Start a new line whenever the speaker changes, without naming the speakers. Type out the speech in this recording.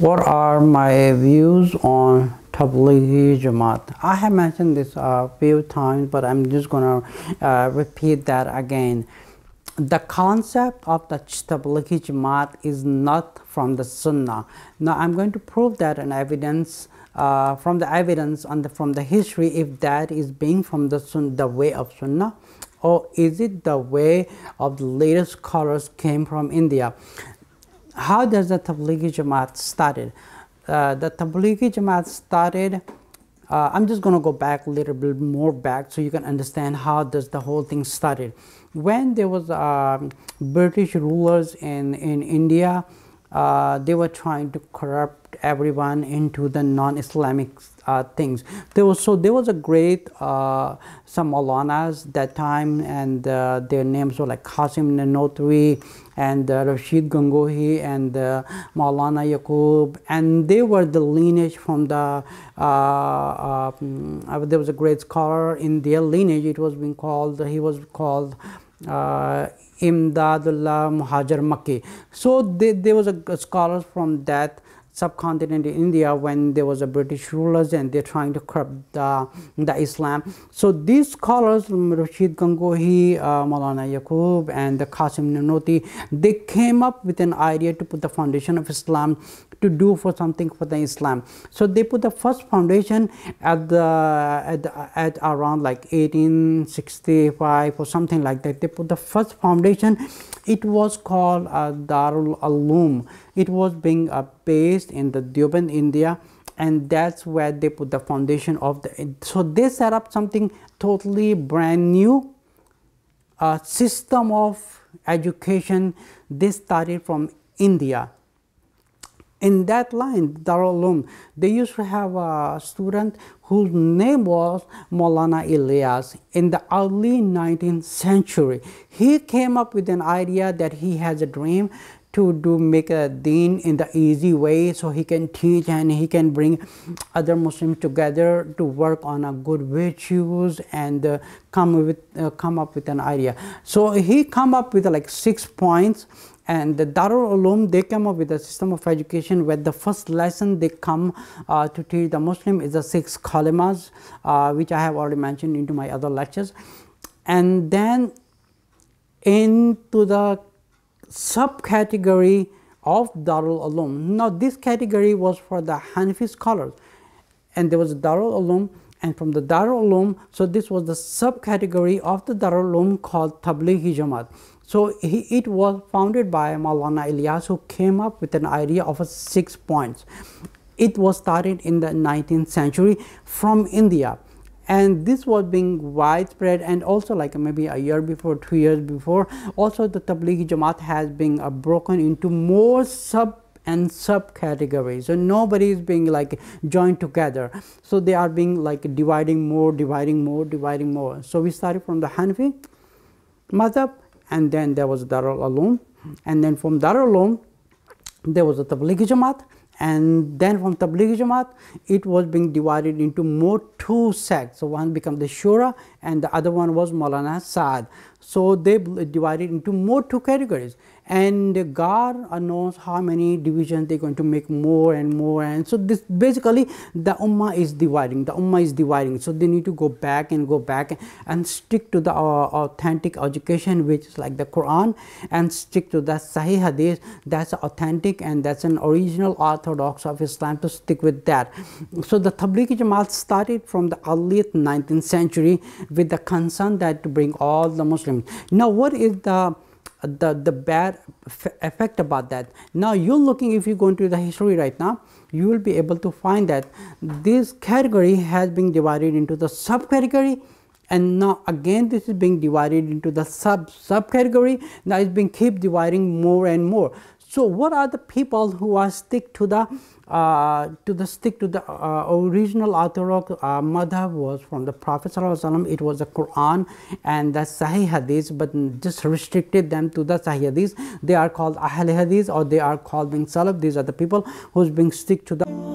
What are my views on Tablighi Jamaat? I have mentioned this a few times, but I'm just gonna uh, repeat that again. The concept of the Tablighi Jamaat is not from the Sunnah. Now I'm going to prove that in evidence uh, from the evidence on the, from the history if that is being from the sun, the way of Sunnah or is it the way of the latest scholars came from India. How does the Tablighi Jamaat started? Uh, the Tablighi Jamaat started uh, I'm just going to go back a little bit more back so you can understand how does the whole thing started. When there was um, British rulers in, in India, uh, they were trying to corrupt everyone into the non-Islamic uh, things. There was so there was a great uh, some Maulanas that time, and uh, their names were like Qasim Nanotvi and uh, Rashid Gangohi and Maulana Yaqub, and they were the lineage from the. Um, there was a great scholar in their lineage. It was being called. He was called. Uh, Imdadullah Muhajir Makki. So there was a, a scholar from that subcontinent in India when there was a British rulers and they're trying to corrupt the, the Islam. So these scholars, Rashid Gangohi, uh, Maulana Yaqub and the Qasim Nanotvi, they came up with an idea to put the foundation of Islam to do for something for the Islam. So they put the first foundation at the at, at around like 1865 or something like that. They put the first foundation. It was called uh, Darul Uloom. It was being uh, based in the Deoband, India and that's where they put the foundation of the so they set up something totally brand new uh, system of education they started from india in that line, Darul Uloom, they used to have a student whose name was Maulana Ilyas in the early 19th century. He came up with an idea that he has a dream to do make a deen in the easy way so he can teach and he can bring other Muslims together to work on a good virtues and uh, come with uh, come up with an idea. So he come up with like six points and the Darul Uloom they come up with a system of education where the first lesson they come uh, to teach the Muslim is the six kalimas uh, which I have already mentioned into my other lectures and then into the subcategory of Darul Uloom. Now this category was for the Hanafi scholars and there was Darul Uloom and from the Darul Uloom, so this was the subcategory of the Darul Uloom called Tablighi Jamaat. So he, it was founded by Maulana Ilyas who came up with an idea of six points. It was started in the 19th century from India and this was being widespread and also like maybe a year before two years before also the Tablighi Jamaat has been uh, broken into more sub and subcategories. So nobody is being like joined together. So they are being like dividing more dividing more dividing more. So we started from the Hanafi madhab and then there was Darul Uloom and then from Darul Uloom there was a Tablighi Jamaat and then from Tablighi Jamaat it was being divided into more two sects. So one became the Shura and the other one was Maulana Saad. So they divided into more two categories. And God knows how many divisions they're going to make more and more. And so this basically the ummah is dividing the ummah is dividing. So they need to go back and go back and stick to the uh, authentic education which is like the Quran and stick to the Sahih Hadith. That's authentic and that's an original orthodox of Islam to stick with that. So the Tablighi Jamaat started from the early 19th century with the concern that to bring all the Muslims now what is the the, the bad effect about that. Now you're looking, if you go into the history right now, you will be able to find that this category has been divided into the subcategory and now again this is being divided into the sub subcategory. Now it's being keep dividing more and more. So what are the people who are stick to the uh, to the stick to the uh, original orthodox uh, madhab was from the Prophet it was the Quran and the Sahih Hadith but just restricted them to the Sahih Hadith. They are called Ahl Hadith or they are called being Salaf. These are the people who's being stick to the